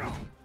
Go!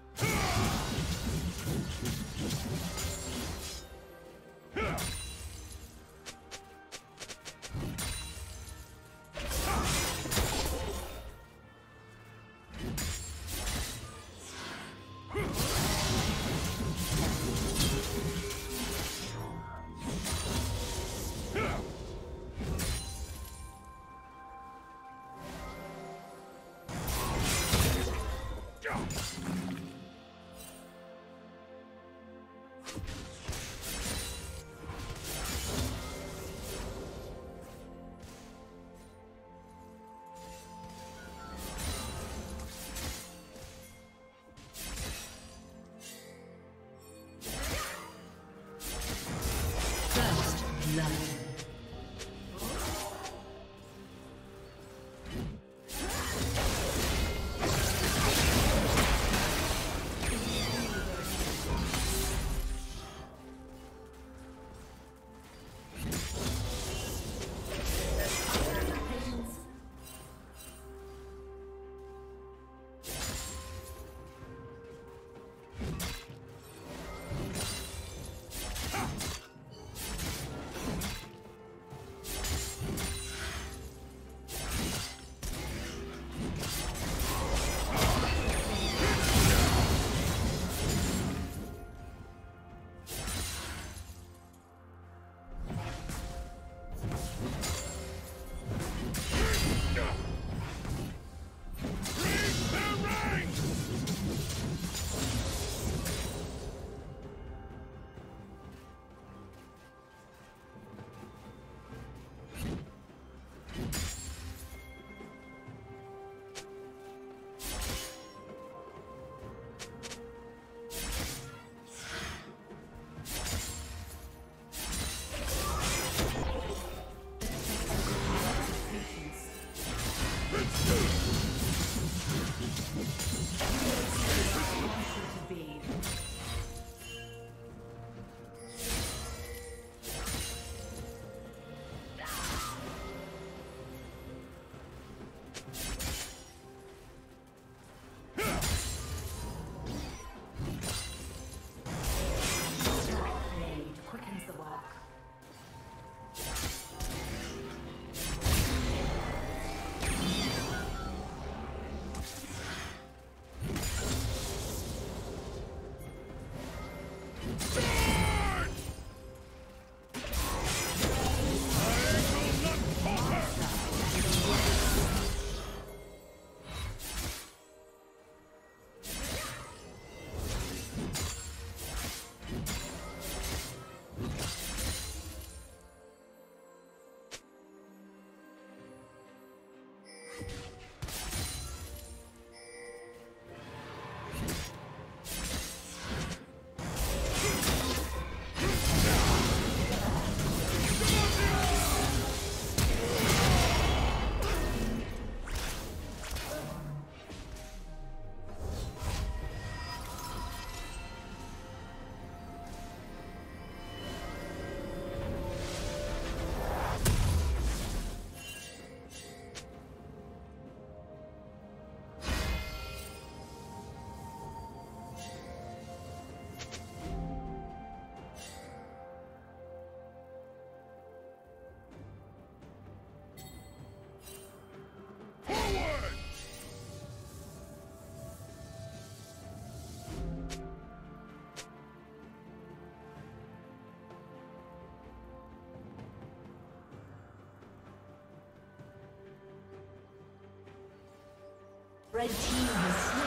Red team has slain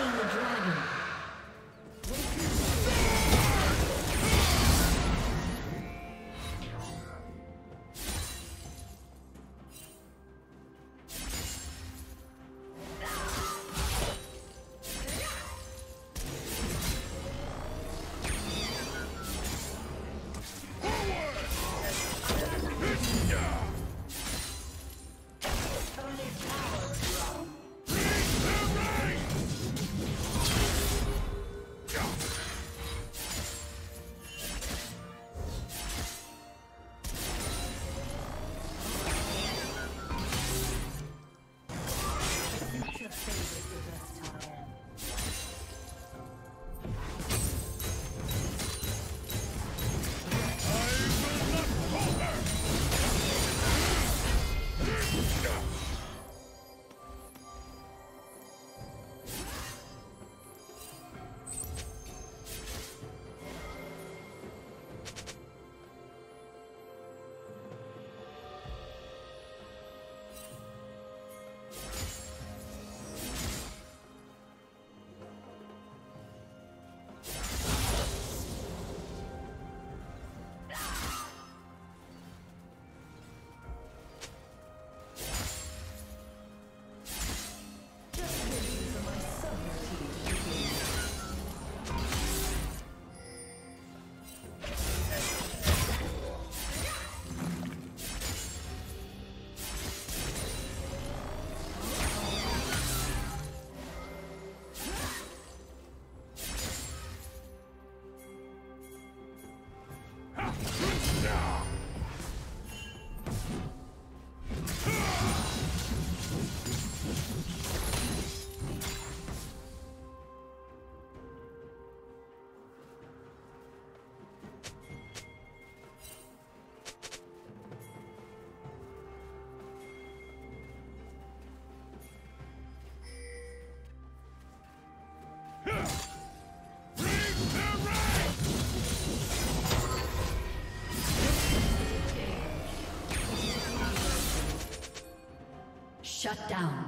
Shut down.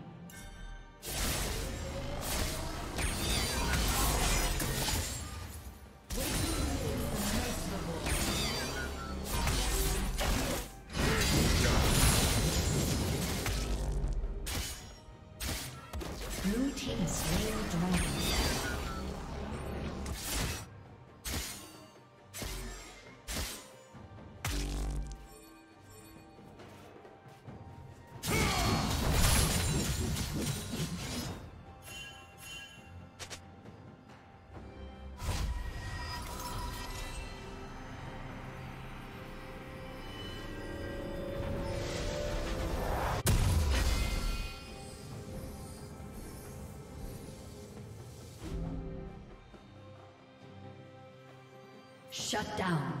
Shut down.